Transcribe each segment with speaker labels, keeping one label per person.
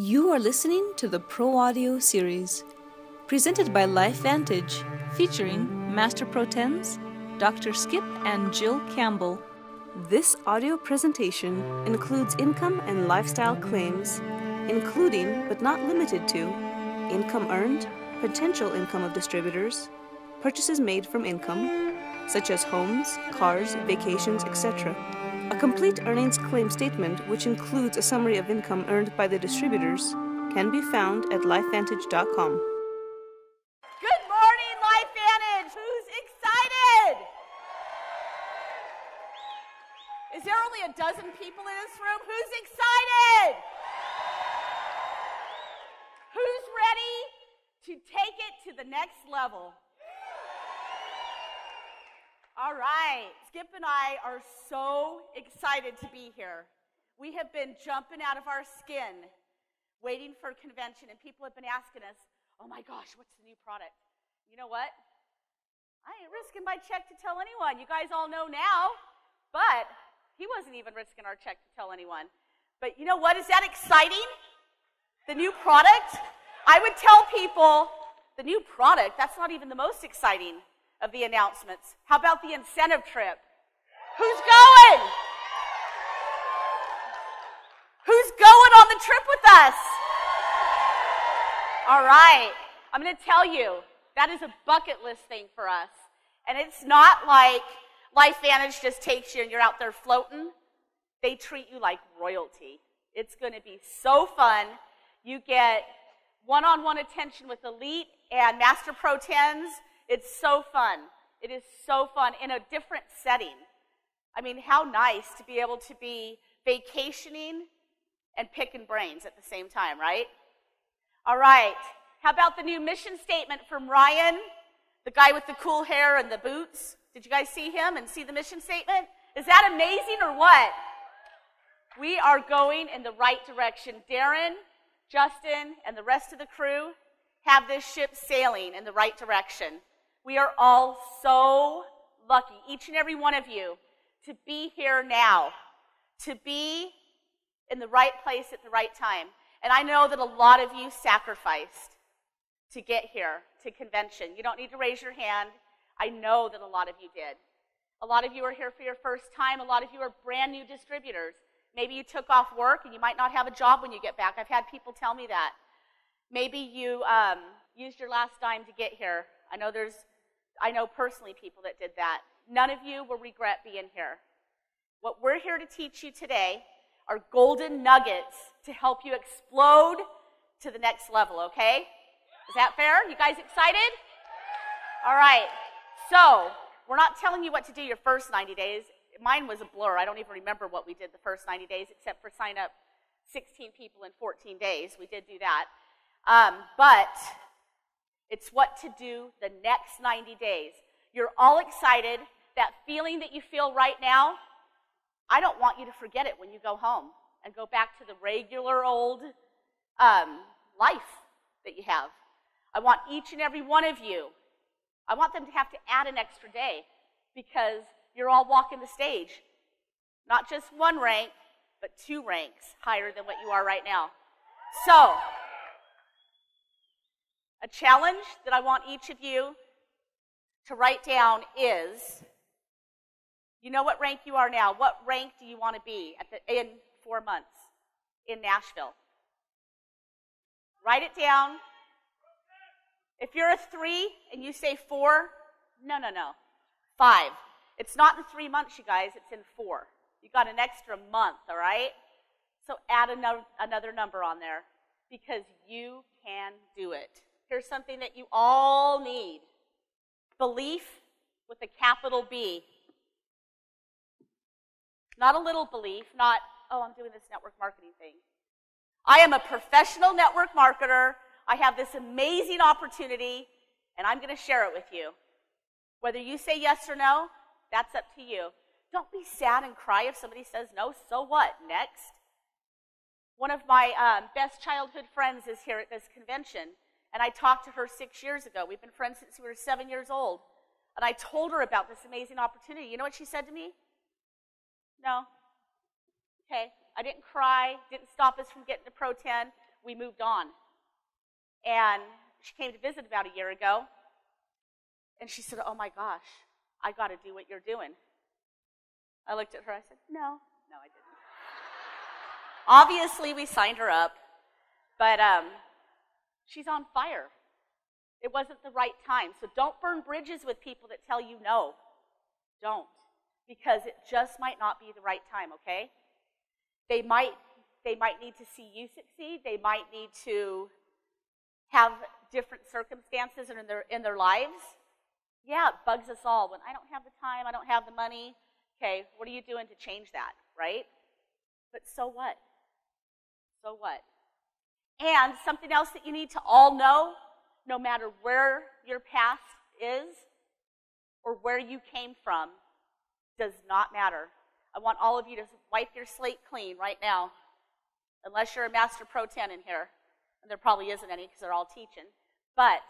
Speaker 1: You are listening to the Pro Audio series, presented by LifeVantage, featuring Master Pro Tens, Dr. Skip and Jill Campbell. This audio presentation includes income and lifestyle claims, including but not limited to income earned, potential income of distributors, purchases made from income, such as homes, cars, vacations, etc. A complete earnings claim statement, which includes a summary of income earned by the distributors, can be found at lifevantage.com.
Speaker 2: Good morning, LifeVantage. Who's excited? Is there only a dozen people in this room? Who's excited? Who's ready to take it to the next level? All right, Skip and I are so excited to be here. We have been jumping out of our skin waiting for convention, and people have been asking us, oh my gosh, what's the new product? You know what? I ain't risking my check to tell anyone. You guys all know now, but he wasn't even risking our check to tell anyone. But you know what? Is that exciting? The new product? I would tell people the new product, that's not even the most exciting of the announcements. How about the incentive trip? Who's going? Who's going on the trip with us? All right. I'm going to tell you, that is a bucket list thing for us. And it's not like LifeVantage just takes you and you're out there floating. They treat you like royalty. It's going to be so fun. You get one on one attention with Elite and Master Pro 10s it's so fun. It is so fun in a different setting. I mean, how nice to be able to be vacationing and picking brains at the same time, right? All right. How about the new mission statement from Ryan, the guy with the cool hair and the boots? Did you guys see him and see the mission statement? Is that amazing or what? We are going in the right direction. Darren, Justin, and the rest of the crew have this ship sailing in the right direction. We are all so lucky, each and every one of you, to be here now, to be in the right place at the right time. And I know that a lot of you sacrificed to get here to convention. You don't need to raise your hand. I know that a lot of you did. A lot of you are here for your first time. A lot of you are brand new distributors. Maybe you took off work and you might not have a job when you get back. I've had people tell me that. Maybe you um, used your last dime to get here. I know there's I know personally people that did that. None of you will regret being here. What we're here to teach you today are golden nuggets to help you explode to the next level, okay? Is that fair? You guys excited? All right. So, we're not telling you what to do your first 90 days. Mine was a blur. I don't even remember what we did the first 90 days except for sign up 16 people in 14 days. We did do that. Um, but it's what to do the next 90 days. You're all excited. That feeling that you feel right now, I don't want you to forget it when you go home and go back to the regular old um, life that you have. I want each and every one of you, I want them to have to add an extra day because you're all walking the stage. Not just one rank, but two ranks higher than what you are right now. So, a challenge that I want each of you to write down is you know what rank you are now. What rank do you want to be at the, in four months in Nashville? Write it down. If you're a three and you say four, no, no, no. Five. It's not in three months, you guys, it's in four. You got an extra month, all right? So add another, another number on there because you can do it. Here's something that you all need belief with a capital B. Not a little belief, not, oh, I'm doing this network marketing thing. I am a professional network marketer. I have this amazing opportunity, and I'm going to share it with you. Whether you say yes or no, that's up to you. Don't be sad and cry if somebody says no. So what? Next. One of my um, best childhood friends is here at this convention. And I talked to her six years ago. We've been friends since we were seven years old. And I told her about this amazing opportunity. You know what she said to me? No. Okay. I didn't cry, didn't stop us from getting to Pro 10. we moved on. And she came to visit about a year ago. And she said, Oh my gosh, I got to do what you're doing. I looked at her, I said, No, no, I didn't. Obviously, we signed her up, but um, she's on fire. It wasn't the right time. So don't burn bridges with people that tell you no. Don't. Because it just might not be the right time, okay? They might they might need to see you succeed. They might need to have different circumstances in their in their lives. Yeah, it bugs us all when I don't have the time, I don't have the money. Okay, what are you doing to change that, right? But so what? So what? And something else that you need to all know, no matter where your past is or where you came from, does not matter. I want all of you to wipe your slate clean right now, unless you're a Master Pro 10 in here. And there probably isn't any because they're all teaching. But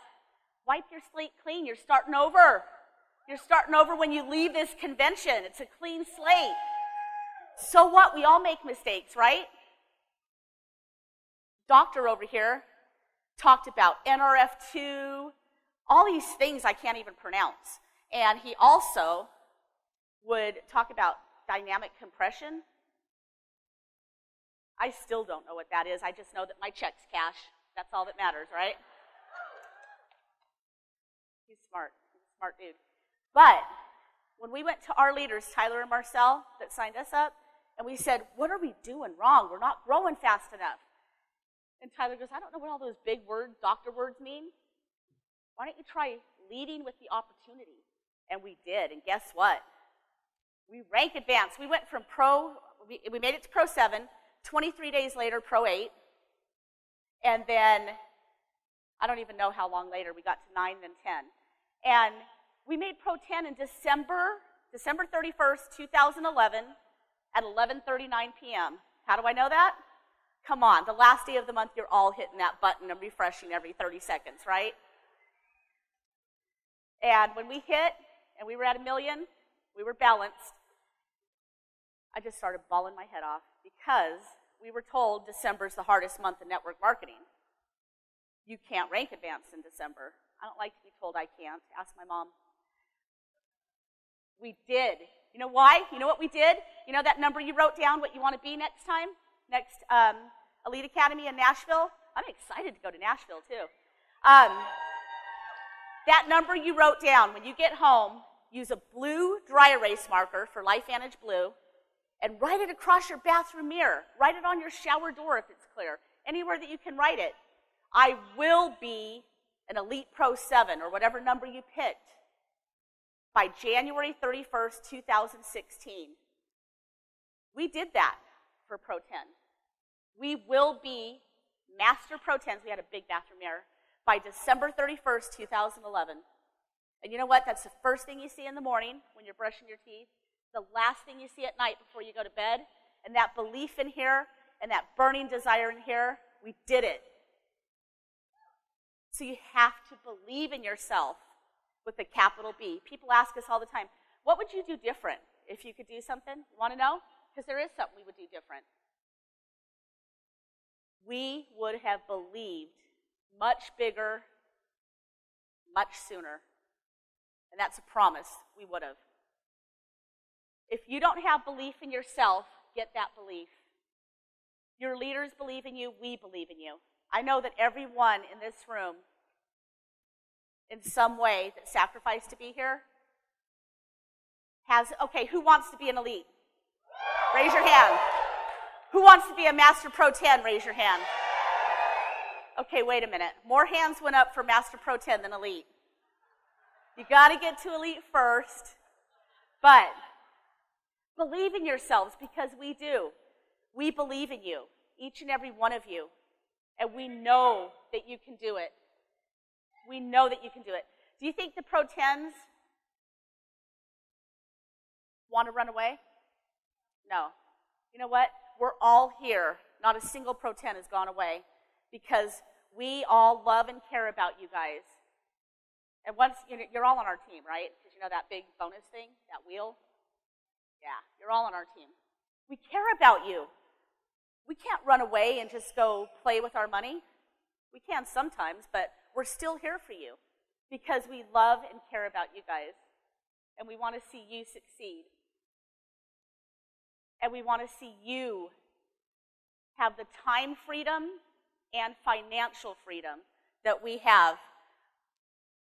Speaker 2: wipe your slate clean. You're starting over. You're starting over when you leave this convention. It's a clean slate. So what? We all make mistakes, right? Doctor over here talked about NRF2, all these things I can't even pronounce. And he also would talk about dynamic compression. I still don't know what that is. I just know that my check's cash. That's all that matters, right? He's smart. He's a smart dude. But when we went to our leaders, Tyler and Marcel, that signed us up, and we said, What are we doing wrong? We're not growing fast enough. And Tyler goes, I don't know what all those big words, doctor words mean. Why don't you try leading with the opportunity? And we did. And guess what? We rank advanced. We went from pro, we, we made it to pro 7, 23 days later, pro 8. And then, I don't even know how long later, we got to 9, then 10. And we made pro 10 in December, December 31st, 2011 at 11:39 p.m. How do I know that? Come on, the last day of the month, you're all hitting that button and refreshing every 30 seconds, right? And when we hit and we were at a million, we were balanced. I just started bawling my head off because we were told December's the hardest month in network marketing. You can't rank advanced in December. I don't like to be told I can't. Ask my mom. We did. You know why? You know what we did? You know that number you wrote down, what you want to be next time? Next um, Elite Academy in Nashville? I'm excited to go to Nashville too. Um, that number you wrote down, when you get home, use a blue dry erase marker for LifeVantage Blue and write it across your bathroom mirror. Write it on your shower door if it's clear. Anywhere that you can write it. I will be an Elite Pro 7 or whatever number you picked by January 31st, 2016. We did that for Pro 10. We will be Master Pro 10s. We had a big bathroom mirror by December 31st, 2011. And you know what? That's the first thing you see in the morning when you're brushing your teeth, the last thing you see at night before you go to bed. And that belief in here and that burning desire in here, we did it. So you have to believe in yourself with a capital B. People ask us all the time, what would you do different if you could do something? Want to know? Because there is something we would do different. We would have believed much bigger, much sooner. And that's a promise we would have. If you don't have belief in yourself, get that belief. Your leaders believe in you, we believe in you. I know that everyone in this room, in some way, that sacrificed to be here, has, okay, who wants to be an elite? Raise your hand. Who wants to be a Master Pro 10? Raise your hand. Okay, wait a minute. More hands went up for Master Pro 10 than elite. You got to get to elite first. But believe in yourselves because we do. We believe in you, each and every one of you. And we know that you can do it. We know that you can do it. Do you think the Pro 10s want to run away? No. You know what? We're all here. Not a single Pro 10 has gone away because we all love and care about you guys. And once you're all on our team, right? Because you know that big bonus thing, that wheel? Yeah, you're all on our team. We care about you. We can't run away and just go play with our money. We can sometimes, but we're still here for you because we love and care about you guys. And we want to see you succeed. And we want to see you have the time freedom and financial freedom that we have.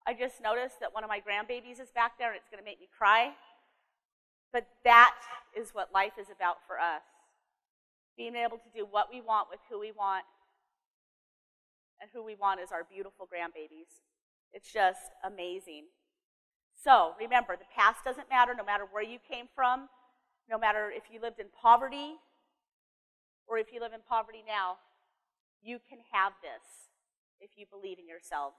Speaker 2: I just noticed that one of my grandbabies is back there and it's going to make me cry. But that is what life is about for us being able to do what we want with who we want. And who we want is our beautiful grandbabies. It's just amazing. So remember, the past doesn't matter no matter where you came from, no matter if you lived in poverty or if you live in poverty now. You can have this if you believe in yourselves.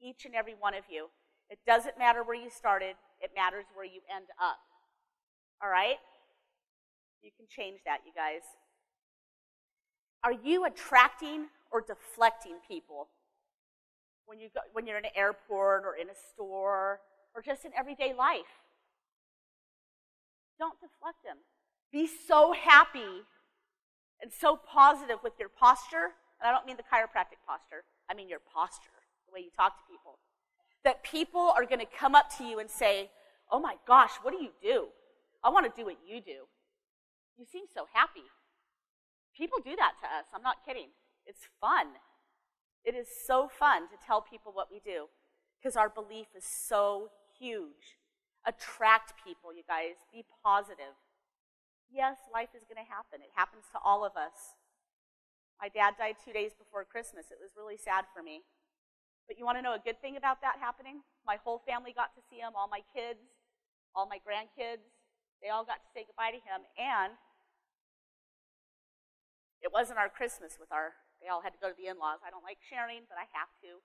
Speaker 2: Each and every one of you. It doesn't matter where you started, it matters where you end up. All right? You can change that, you guys. Are you attracting or deflecting people when, you go, when you're in an airport or in a store or just in everyday life? Don't deflect them. Be so happy and so positive with your posture. And I don't mean the chiropractic posture, I mean your posture, the way you talk to people. That people are going to come up to you and say, Oh my gosh, what do you do? I want to do what you do. You seem so happy. People do that to us. I'm not kidding. It's fun. It is so fun to tell people what we do because our belief is so huge. Attract people, you guys. Be positive. Yes, life is going to happen. It happens to all of us. My dad died two days before Christmas. It was really sad for me. But you want to know a good thing about that happening? My whole family got to see him, all my kids, all my grandkids. They all got to say goodbye to him. And it wasn't our Christmas with our, they all had to go to the in laws. I don't like sharing, but I have to.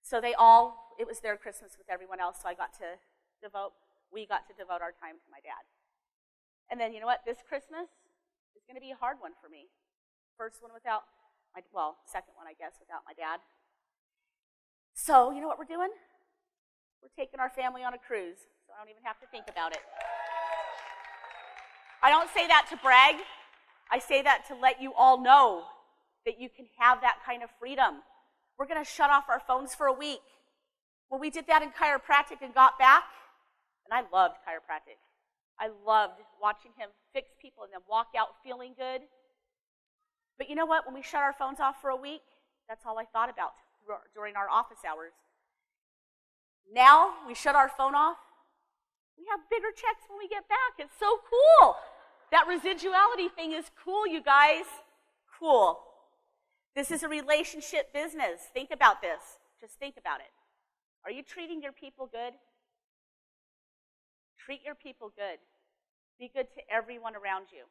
Speaker 2: So they all, it was their Christmas with everyone else, so I got to devote, we got to devote our time to my dad. And then, you know what? This Christmas is going to be a hard one for me. First one without my, well, second one, I guess, without my dad. So, you know what we're doing? We're taking our family on a cruise, so I don't even have to think about it. I don't say that to brag. I say that to let you all know that you can have that kind of freedom. We're going to shut off our phones for a week. When we did that in chiropractic and got back, and I loved chiropractic. I loved watching him fix people and then walk out feeling good. But you know what? When we shut our phones off for a week, that's all I thought about during our office hours. Now we shut our phone off. We have bigger checks when we get back. It's so cool. That residuality thing is cool, you guys. Cool. This is a relationship business. Think about this. Just think about it. Are you treating your people good? Treat your people good. Be good to everyone around you.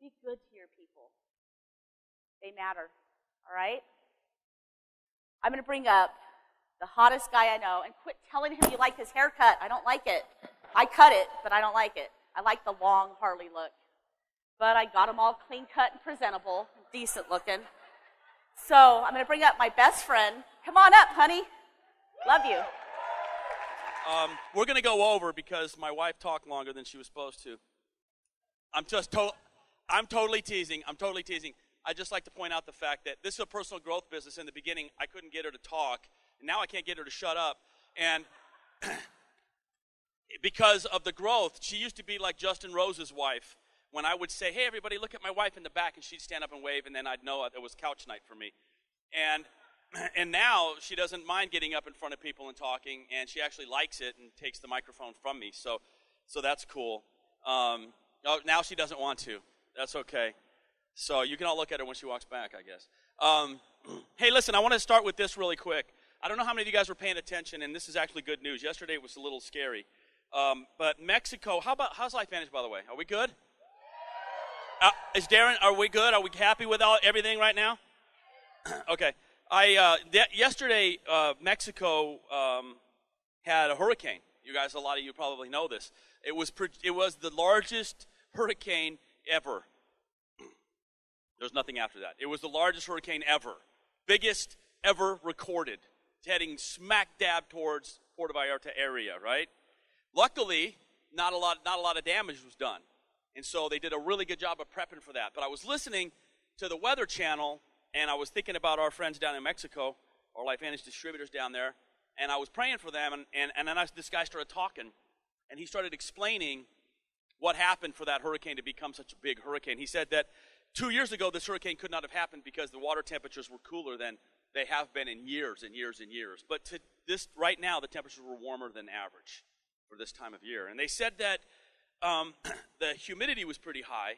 Speaker 2: Be good to your people. They matter. All right? I'm going to bring up the hottest guy I know and quit telling him you like his haircut. I don't like it. I cut it, but I don't like it. I like the long Harley look. But I got them all clean cut and presentable, decent looking. So I'm going to bring up my best friend. Come on up, honey. Love you.
Speaker 3: Um, we're going to go over because my wife talked longer than she was supposed to. I'm just to- I'm totally teasing. I'm totally teasing. I just like to point out the fact that this is a personal growth business. In the beginning, I couldn't get her to talk. And now I can't get her to shut up. And because of the growth. She used to be like Justin Rose's wife. When I would say, "Hey, everybody, look at my wife in the back," and she'd stand up and wave, and then I'd know it was couch night for me. And and now she doesn't mind getting up in front of people and talking, and she actually likes it and takes the microphone from me. So so that's cool. Um, oh, now she doesn't want to. That's okay. So you can all look at her when she walks back, I guess. Um, hey, listen, I want to start with this really quick. I don't know how many of you guys were paying attention, and this is actually good news. Yesterday was a little scary. Um, but Mexico, how about how's LifeVantage, by the way? Are we good? Uh, is Darren? Are we good? Are we happy with all everything right now? okay. I uh, th- yesterday uh, Mexico um, had a hurricane. You guys, a lot of you probably know this. It was pre- it was the largest hurricane ever. There's nothing after that. It was the largest hurricane ever, biggest ever recorded, heading smack dab towards Puerto Vallarta area, right? Luckily, not a lot, not a lot of damage was done. And so they did a really good job of prepping for that. But I was listening to the Weather Channel, and I was thinking about our friends down in Mexico, our LifeVantage distributors down there, and I was praying for them, and, and, and then I, this guy started talking, and he started explaining what happened for that hurricane to become such a big hurricane. He said that two years ago, this hurricane could not have happened because the water temperatures were cooler than they have been in years and years and years. But to this, right now, the temperatures were warmer than average for this time of year. And they said that um, the humidity was pretty high,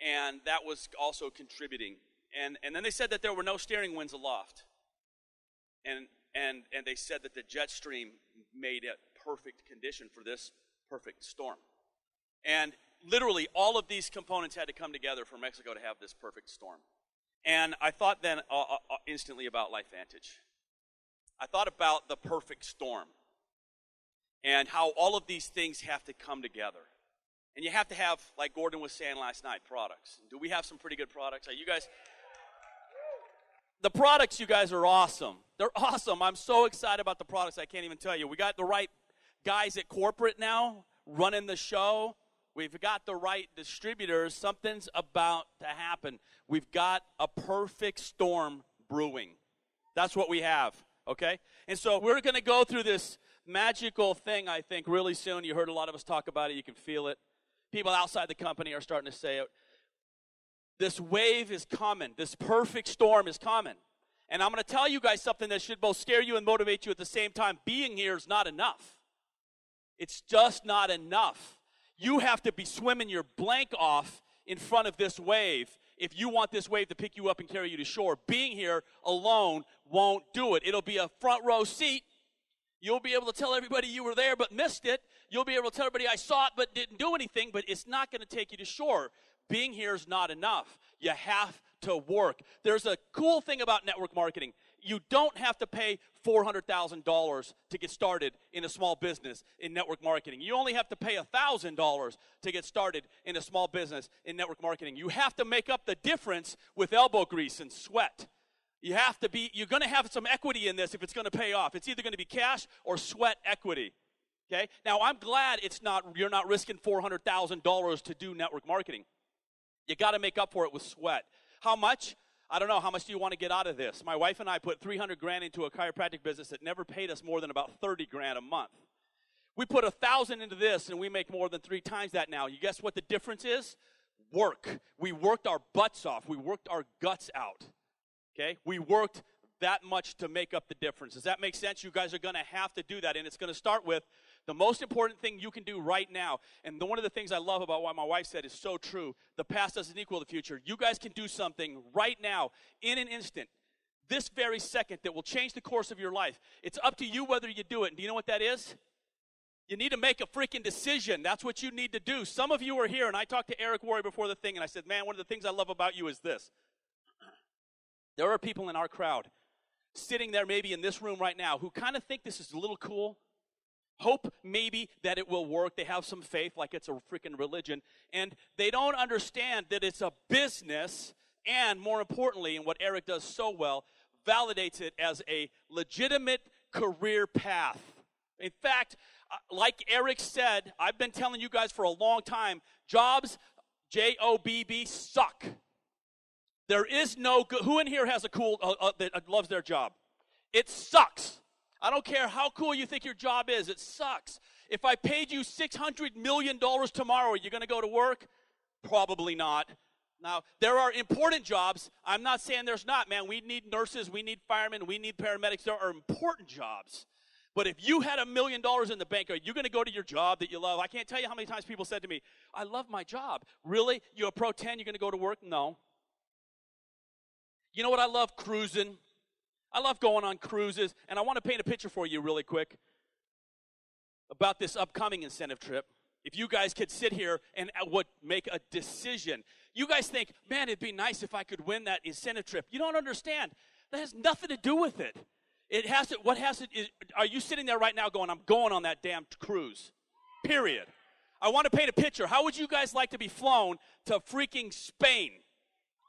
Speaker 3: and that was also contributing. And, and then they said that there were no steering winds aloft. And, and, and they said that the jet stream made it perfect condition for this perfect storm. And literally, all of these components had to come together for Mexico to have this perfect storm. And I thought then uh, uh, uh instantly about LifeVantage. I thought about the perfect storm and how all of these things have to come together. And you have to have, like Gordon was saying last night, products. Do we have some pretty good products? Are you guys? The products, you guys, are awesome. They're awesome. I'm so excited about the products, I can't even tell you. We got the right guys at corporate now running the show. We've got the right distributors. Something's about to happen. We've got a perfect storm brewing. That's what we have, okay? And so we're going to go through this magical thing, I think, really soon. You heard a lot of us talk about it. You can feel it. People outside the company are starting to say it. This wave is coming. This perfect storm is coming. And I'm going to tell you guys something that should both scare you and motivate you at the same time. Being here is not enough. It's just not enough. You have to be swimming your blank off in front of this wave if you want this wave to pick you up and carry you to shore. Being here alone won't do it. It'll be a front row seat. You'll be able to tell everybody you were there but missed it. You'll be able to tell everybody I saw it but didn't do anything, but it's not going to take you to shore. Being here is not enough. You have to work. There's a cool thing about network marketing you don't have to pay $400,000 to get started in a small business in network marketing. You only have to pay $1,000 to get started in a small business in network marketing. You have to make up the difference with elbow grease and sweat. You have to be, you're going to have some equity in this if it's going to pay off. It's either going to be cash or sweat equity. Okay? Now, I'm glad it's not, you're not risking $400,000 to do network marketing. You got to make up for it with sweat. How much? I don't know, how much do you want to get out of this? My wife and I put 300 grand into a chiropractic business that never paid us more than about 30 grand a month. We put a thousand into this and we make more than three times that now. You guess what the difference is? Work. We worked our butts off. We worked our guts out. Okay? We worked that much to make up the difference. Does that make sense? You guys are going to have to do that. And it's going to start with the most important thing you can do right now, and the, one of the things I love about what my wife said is so true the past doesn't equal the future. You guys can do something right now, in an instant, this very second, that will change the course of your life. It's up to you whether you do it. And do you know what that is? You need to make a freaking decision. That's what you need to do. Some of you are here, and I talked to Eric Worre before the thing, and I said, Man, one of the things I love about you is this. There are people in our crowd sitting there, maybe in this room right now, who kind of think this is a little cool hope maybe that it will work. They have some faith like it's a freaking religion. And they don't understand that it's a business. And more importantly, and what Eric does so well, validates it as a legitimate career path. In fact, uh, like Eric said, I've been telling you guys for a long time jobs, J O B B, suck. There is no good. Who in here has a cool, uh, uh, that uh, loves their job? It sucks. I don't care how cool you think your job is, it sucks. If I paid you $600 million tomorrow, you're you going to go to work? Probably not. Now, there are important jobs. I'm not saying there's not, man. We need nurses, we need firemen, we need paramedics. There are important jobs. But if you had a million dollars in the bank, are you going to go to your job that you love? I can't tell you how many times people said to me, I love my job. Really? You're a pro 10, you're going to go to work? No. You know what I love? Cruising. I love going on cruises, and I want to paint a picture for you really quick about this upcoming incentive trip. If you guys could sit here and uh, would make a decision, you guys think, man, it'd be nice if I could win that incentive trip. You don't understand. That has nothing to do with it. It has to, what has to, is, are you sitting there right now going, I'm going on that damn cruise? Period. I want to paint a picture. How would you guys like to be flown to freaking Spain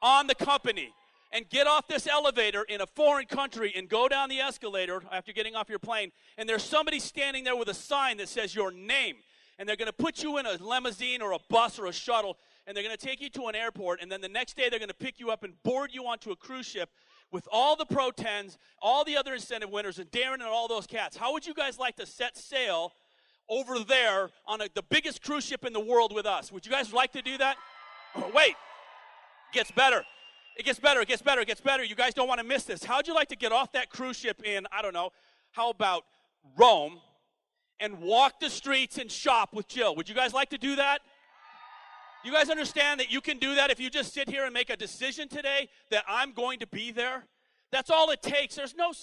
Speaker 3: on the company? And get off this elevator in a foreign country and go down the escalator after getting off your plane, and there's somebody standing there with a sign that says your name. and they're going to put you in a limousine or a bus or a shuttle, and they're going to take you to an airport, and then the next day they're going to pick you up and board you onto a cruise ship with all the Pro 10s, all the other incentive winners, and Darren and all those cats. How would you guys like to set sail over there on a, the biggest cruise ship in the world with us? Would you guys like to do that? Oh, wait, gets better. It gets better, it gets better, it gets better. You guys don't want to miss this. How'd you like to get off that cruise ship in, I don't know, how about Rome and walk the streets and shop with Jill? Would you guys like to do that? You guys understand that you can do that if you just sit here and make a decision today that I'm going to be there? That's all it takes. There's no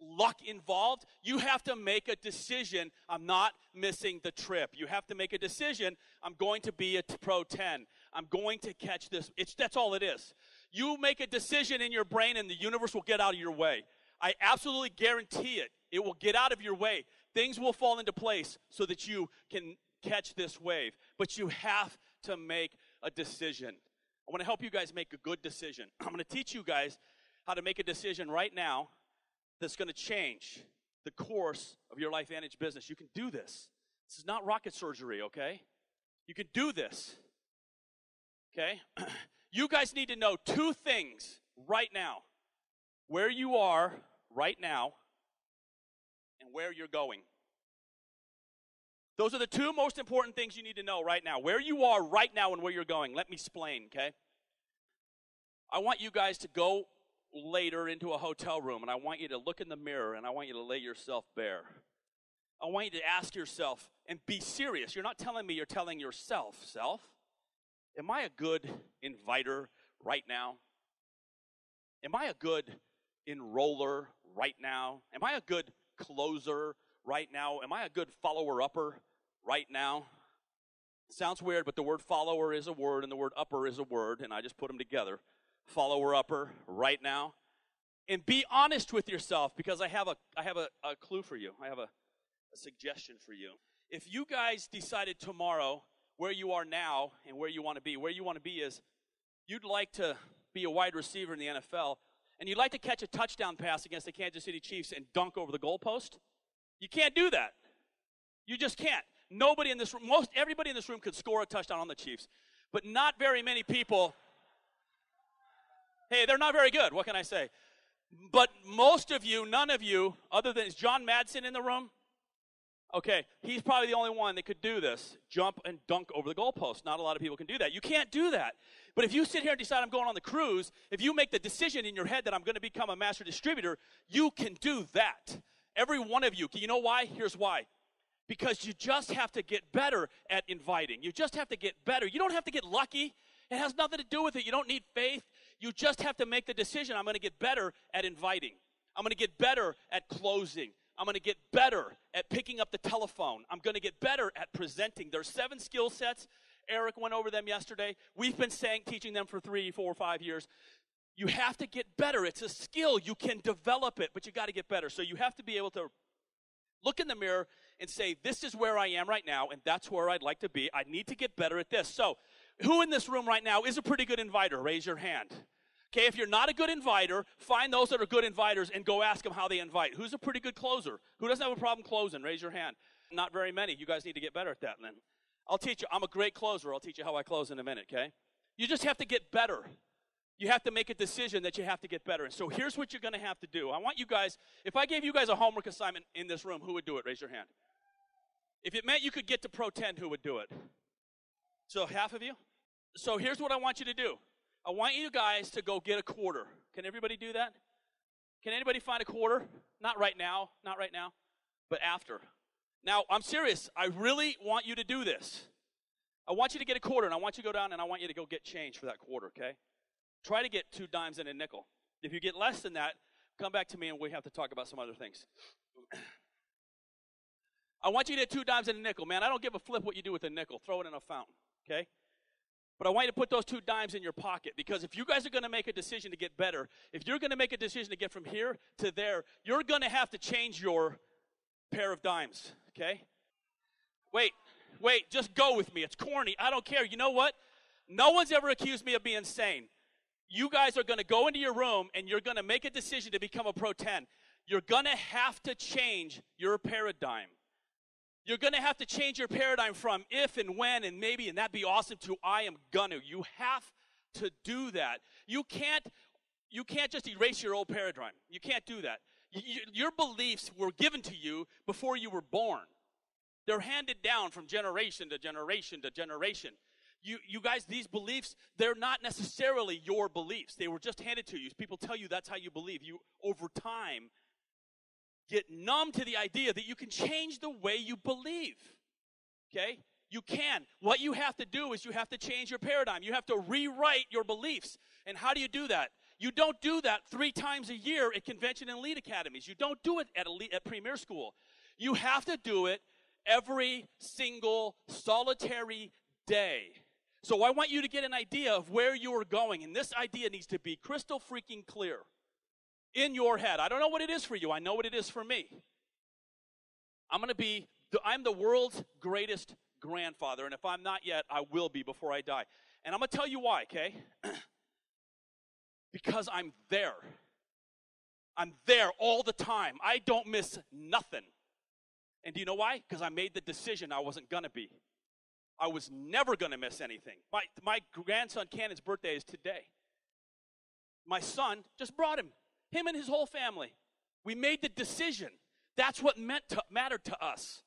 Speaker 3: luck involved. You have to make a decision. I'm not missing the trip. You have to make a decision. I'm going to be a Pro 10. I'm going to catch this. It's, that's all it is. You make a decision in your brain, and the universe will get out of your way. I absolutely guarantee it. It will get out of your way. Things will fall into place so that you can catch this wave. But you have to make a decision. I want to help you guys make a good decision. I'm going to teach you guys how to make a decision right now that's going to change the course of your LifeVantage business. You can do this. This is not rocket surgery, okay? You can do this. Okay? you guys need to know two things right now where you are right now and where you're going. Those are the two most important things you need to know right now. Where you are right now and where you're going. Let me explain, okay? I want you guys to go later into a hotel room and I want you to look in the mirror and I want you to lay yourself bare. I want you to ask yourself and be serious. You're not telling me, you're telling yourself, self, am I a good inviter right now? Am I a good enroller right now? Am I a good closer right now? Am I a good follower upper right now? Sounds weird, but the word follower is a word and the word upper is a word, and I just put them together. Follower upper right now. And be honest with yourself because I have a, I have a, a clue for you. I have a, a suggestion for you. If you guys decided tomorrow where you are now and where you want to be, where you want to be is you'd like to be a wide receiver in the NFL and you'd like to catch a touchdown pass against the Kansas City Chiefs and dunk over the goalpost, you can't do that. You just can't. Nobody in this room, most everybody in this room could score a touchdown on the Chiefs, but not very many people. Hey, they're not very good. What can I say? But most of you, none of you, other than is John Madsen in the room? Okay, he's probably the only one that could do this jump and dunk over the goalpost. Not a lot of people can do that. You can't do that. But if you sit here and decide I'm going on the cruise, if you make the decision in your head that I'm going to become a master distributor, you can do that. Every one of you. You know why? Here's why. Because you just have to get better at inviting. You just have to get better. You don't have to get lucky. It has nothing to do with it. You don't need faith. You just have to make the decision I'm going to get better at inviting. I'm going to get better at closing. I'm going to get better at picking up the telephone. I'm going to get better at presenting. There's seven skill sets. Eric went over them yesterday. We've been saying, teaching them for three, four, five years. You have to get better. It's a skill. You can develop it, but you got to get better. So you have to be able to look in the mirror and say, This is where I am right now, and that's where I'd like to be. I need to get better at this. So, who in this room right now is a pretty good inviter? Raise your hand. Okay, if you're not a good inviter, find those that are good inviters and go ask them how they invite. Who's a pretty good closer? Who doesn't have a problem closing? Raise your hand. Not very many. You guys need to get better at that then. I'll teach you. I'm a great closer. I'll teach you how I close in a minute, okay? You just have to get better. You have to make a decision that you have to get better. And so here's what you're going to have to do. I want you guys, if I gave you guys a homework assignment in this room, who would do it? Raise your hand. If it meant you could get to Pro 10, who would do it? So half of you? So here's what I want you to do. I want you guys to go get a quarter. Can everybody do that? Can anybody find a quarter? Not right now, not right now, but after. Now, I'm serious. I really want you to do this. I want you to get a quarter, and I want you to go down and I want you to go get change for that quarter, okay? Try to get two dimes and a nickel. If you get less than that, come back to me and we have to talk about some other things. I want you to get two dimes and a nickel. Man, I don't give a flip what you do with a nickel. Throw it in a fountain, okay? But I want you to put those two dimes in your pocket because if you guys are going to make a decision to get better, if you're going to make a decision to get from here to there, you're going to have to change your pair of dimes, okay? Wait, wait, just go with me. It's corny. I don't care. You know what? No one's ever accused me of being sane. You guys are going to go into your room and you're going to make a decision to become a Pro 10. You're going to have to change your paradigm. You're going to have to change your paradigm from if and when and maybe and that'd be awesome to I am gonna. You have to do that. You can't you can't just erase your old paradigm. You can't do that. You, your beliefs were given to you before you were born. They're handed down from generation to generation to generation. You, you guys, these beliefs, they're not necessarily your beliefs. They were just handed to you. People tell you that's how you believe. You, over time, get numb to the idea that you can change the way you believe. Okay? You can. What you have to do is you have to change your paradigm. You have to rewrite your beliefs. And how do you do that? You don't do that three times a year at convention and lead academies. You don't do it at, elite, at premier school. You have to do it every single solitary day. So I want you to get an idea of where you are going. And this idea needs to be crystal freaking clear in your head. I don't know what it is for you. I know what it is for me. I'm going to be, I'm the world's greatest grandfather. And if I'm not yet, I will be before I die. And I'm going to tell you why, okay? because I'm there. I'm there all the time. I don't miss nothing. And do you know why? Because I made the decision I wasn't going to be. I was never going to miss anything. My, my grandson Cannon's birthday is today. My son just brought him, him and his whole family. We made the decision. That's what meant to, mattered to us.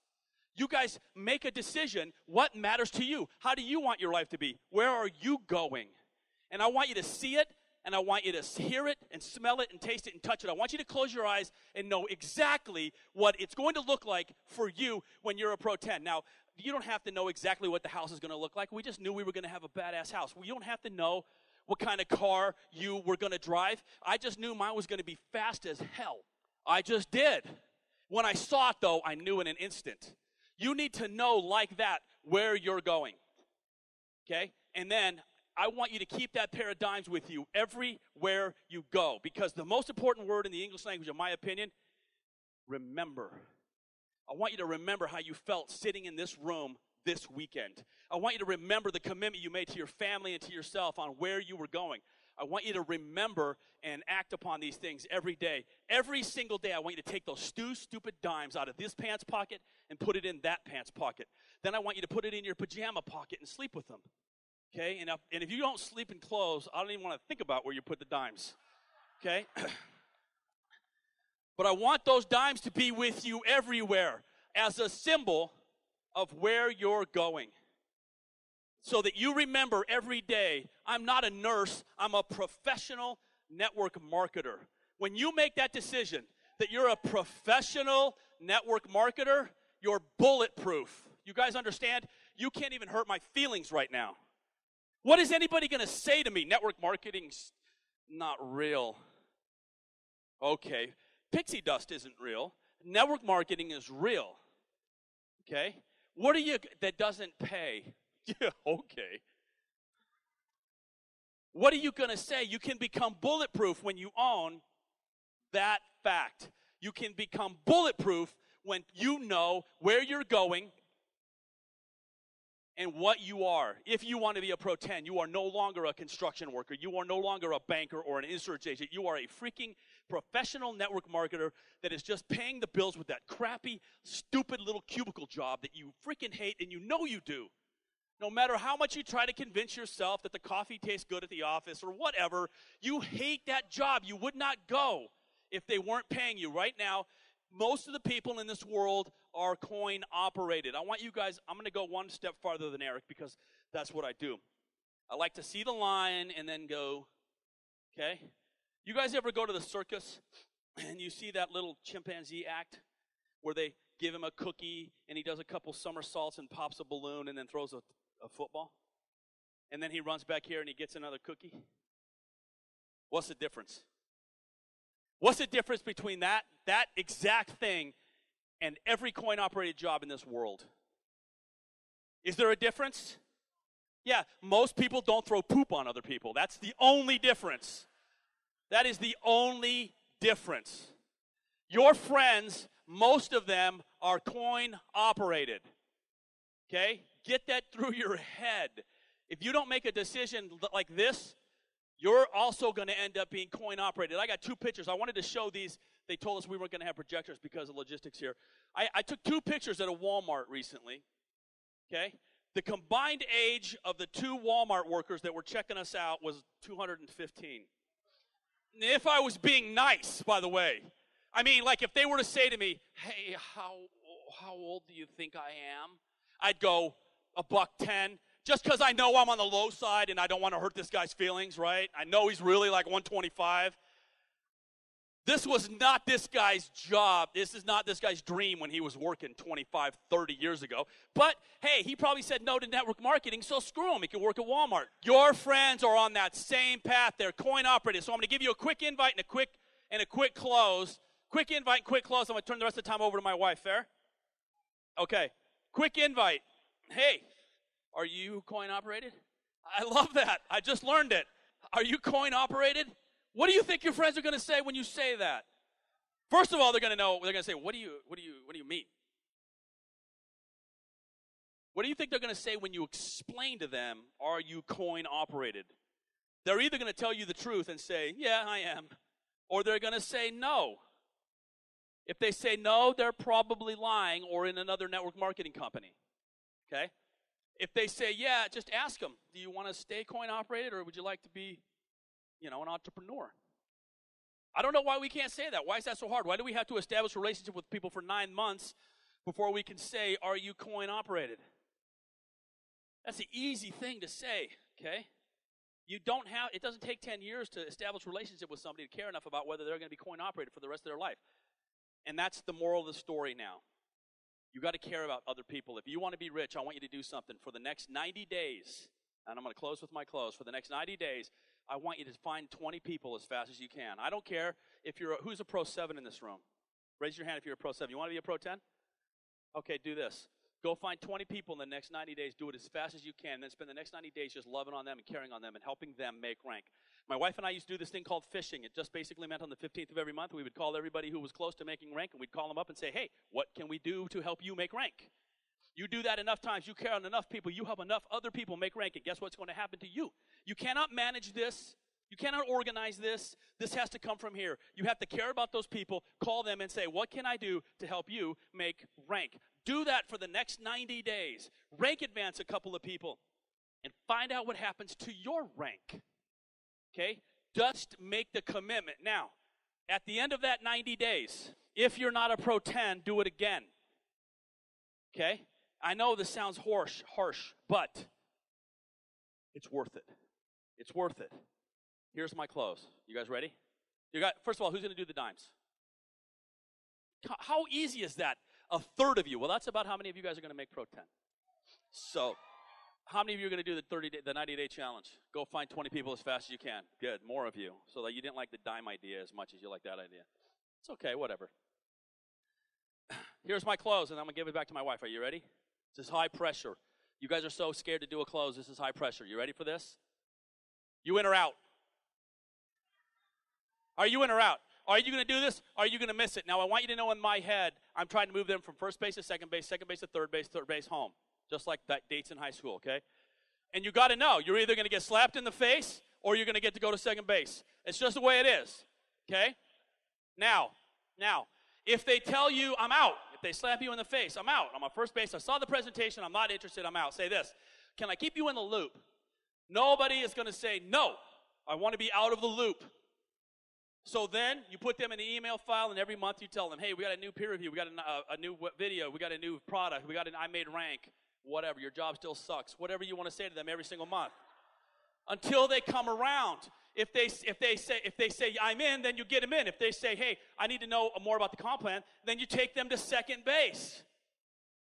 Speaker 3: You guys make a decision. What matters to you? How do you want your life to be? Where are you going? And I want you to see it and I want you to hear it and smell it and taste it and touch it. I want you to close your eyes and know exactly what it's going to look like for you when you're a pro 10. Now, you don't have to know exactly what the house is going to look like. We just knew we were going to have a badass house. You don't have to know what kind of car you were going to drive. I just knew mine was going to be fast as hell. I just did. When I saw it, though, I knew in an instant. You need to know, like that, where you're going. Okay? And then I want you to keep that dimes with you everywhere you go. Because the most important word in the English language, in my opinion, remember. I want you to remember how you felt sitting in this room this weekend. I want you to remember the commitment you made to your family and to yourself on where you were going. I want you to remember and act upon these things every day. Every single day, I want you to take those two stupid dimes out of this pants pocket and put it in that pants pocket. Then I want you to put it in your pajama pocket and sleep with them. Okay? And if, and if you don't sleep in clothes, I don't even want to think about where you put the dimes. Okay? but I want those dimes to be with you everywhere as a symbol of where you're going. So that you remember every day, I'm not a nurse, I'm a professional network marketer. When you make that decision that you're a professional network marketer, you're bulletproof. You guys understand? You can't even hurt my feelings right now. What is anybody going to say to me? Network marketing's not real. Okay. Pixie dust isn't real. Network marketing is real. Okay? What are you that doesn't pay? Yeah, okay. What are you going to say? You can become bulletproof when you own that fact. You can become bulletproof when you know where you're going and what you are. If you want to be a pro 10, you are no longer a construction worker. You are no longer a banker or an insurance agent. You are a freaking professional network marketer that is just paying the bills with that crappy, stupid little cubicle job that you freaking hate and you know you do. No matter how much you try to convince yourself that the coffee tastes good at the office or whatever, you hate that job. You would not go if they weren't paying you. Right now, most of the people in this world are coin operated. I want you guys, I'm going to go one step farther than Eric because that's what I do. I like to see the line and then go, okay? You guys ever go to the circus and you see that little chimpanzee act where they give him a cookie and he does a couple somersaults and pops a balloon and then throws a, a football? And then he runs back here and he gets another cookie? What's the difference? What's the difference between that, that exact thing and every coin operated job in this world? Is there a difference? Yeah, most people don't throw poop on other people. That's the only difference. That is the only difference. Your friends, most of them are coin operated. Okay? Get that through your head. If you don't make a decision like this, you're also going to end up being coin operated. I got two pictures. I wanted to show these. They told us we weren't going to have projectors because of logistics here. I, I took two pictures at a Walmart recently. Okay? The combined age of the two Walmart workers that were checking us out was 215. If I was being nice, by the way, I mean, like if they were to say to me, "Hey, how how old do you think I am?" I'd go a buck ten, just because I know I'm on the low side and I don't want to hurt this guy's feelings, right? I know he's really like 125. This was not this guy's job. This is not this guy's dream when he was working 25, 30 years ago. But hey, he probably said no to network marketing, so screw him. He can work at Walmart. Your friends are on that same path. They're coin operated. So I'm going to give you a quick invite and a quick and a quick close. Quick invite, quick close. I'm going to turn the rest of the time over to my wife. Fair? Okay. Quick invite. Hey, are you coin operated? I love that. I just learned it. Are you coin operated? What do you think your friends are going to say when you say that? First of all, they're going to know. They're going to say, "What do you? What do you? What do you mean?" What do you think they're going to say when you explain to them, "Are you coin operated?" They're either going to tell you the truth and say, "Yeah, I am," or they're going to say no. If they say no, they're probably lying or in another network marketing company. Okay? If they say yeah, just ask them, do you want to stay coin operated or would you like to be you know, an entrepreneur. I don't know why we can't say that. Why is that so hard? Why do we have to establish a relationship with people for nine months before we can say, Are you coin operated? That's the easy thing to say, okay? You don't have, it doesn't take 10 years to establish a relationship with somebody to care enough about whether they're going to be coin operated for the rest of their life. And that's the moral of the story now. You got to care about other people. If you want to be rich, I want you to do something for the next 90 days. And I'm going to close with my close. For the next 90 days, I want you to find 20 people as fast as you can. I don't care if you're a, who's a pro 7 in this room. Raise your hand if you're a pro 7. You want to be a pro 10? Okay, do this. Go find 20 people in the next 90 days. Do it as fast as you can. Then spend the next 90 days just loving on them and caring on them and helping them make rank. My wife and I used to do this thing called fishing. It just basically meant on the 15th of every month, we would call everybody who was close to making rank and we'd call them up and say, hey, what can we do to help you make rank? You do that enough times, you care on enough people, you help enough other people make rank, and guess what's going to happen to you? You cannot manage this you cannot organize this. This has to come from here. You have to care about those people, call them, and say, What can I do to help you make rank? Do that for the next 90 days. Rank advance a couple of people and find out what happens to your rank. Okay? Just make the commitment. Now, at the end of that 90 days, if you're not a pro 10, do it again. Okay? I know this sounds harsh, harsh, but it's worth it. It's worth it. Here's my close. You guys ready? You got first of all, who's going to do the dimes? How easy is that? A third of you. Well, that's about how many of you guys are going to make Pro 10. So, how many of you are going to do the 30 day, the 90 day challenge? Go find 20 people as fast as you can. Good, more of you. So that you didn't like the dime idea as much as you like that idea. It's okay, whatever. Here's my close, and I'm going to give it back to my wife. Are you ready? This is high pressure. You guys are so scared to do a close. This is high pressure. You ready for this? You in or out? Are you in or out? Are you going to do this? Are you going to miss it? Now, I want you to know in my head, I'm trying to move them from first base to second base, second base to third base, third base home, just like that dates in high school, okay? And you got to know, you're either going to get slapped in the face or you're going to get to go to second base. It's just the way it is, okay? Now, now, if they tell you I'm out, if they slap you in the face, I'm out. I'm on first base. I saw the presentation. I'm not interested. I'm out. Say this. Can I keep you in the loop? Nobody is going to say no. I want to be out of the loop. So then you put them in the email file, and every month you tell them, hey, we got a new peer review, we got a, uh, a new video, we got a new product, we got an I made rank, whatever. Your job still sucks. Whatever you want to say to them every single month. Until they come around. If they, if they say if they say I'm in, then you get them in. If they say, hey, I need to know more about the comp plan, then you take them to second base.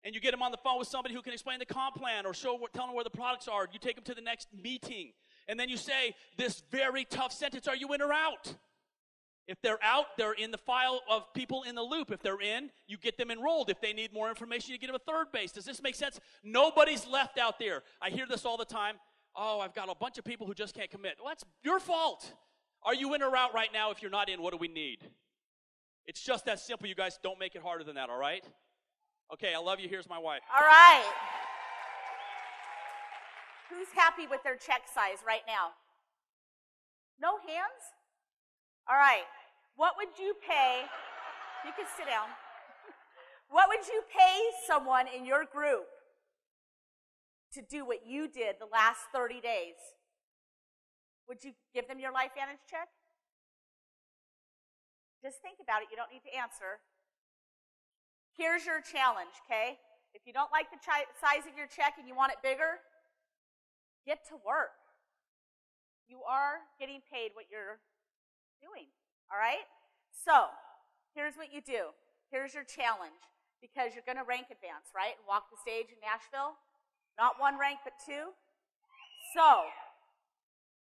Speaker 3: And you get them on the phone with somebody who can explain the comp plan or show tell them where the products are. You take them to the next meeting. And then you say this very tough sentence, are you in or out? If they're out, they're in the file of people in the loop. If they're in, you get them enrolled. If they need more information, you get them a third base. Does this make sense? Nobody's left out there. I hear this all the time. Oh, I've got a bunch of people who just can't commit. Well, that's your fault. Are you in or out right now? If you're not in, what do we need? It's just that simple, you guys. Don't make it harder than that, all right? Okay, I love you. Here's my wife.
Speaker 2: All right. Who's happy with their check size right now? No hands? All right. What would you pay? You can sit down. What would you pay someone in your group to do what you did the last 30 days? Would you give them your LifeVantage check? Just think about it. You don't need to answer. Here's your challenge, okay? If you don't like the chi- size of your check and you want it bigger, get to work. You are getting paid what you're doing, all right? So, here's what you do. Here's your challenge because you're going to rank advance, right? And walk the stage in Nashville. Not one rank, but two. So,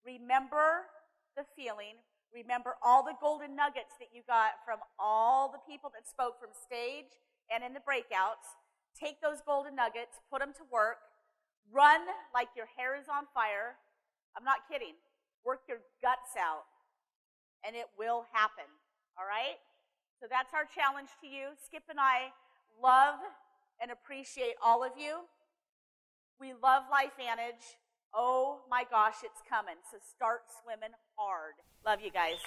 Speaker 2: remember the feeling. Remember all the golden nuggets that you got from all the people that spoke from stage and in the breakouts. Take those golden nuggets, put them to work, run like your hair is on fire. I'm not kidding. Work your guts out, and it will happen. All right? So that's our challenge to you. Skip and I love and appreciate all of you. We love LifeVantage. Oh my gosh, it's coming. So start swimming hard. Love you guys.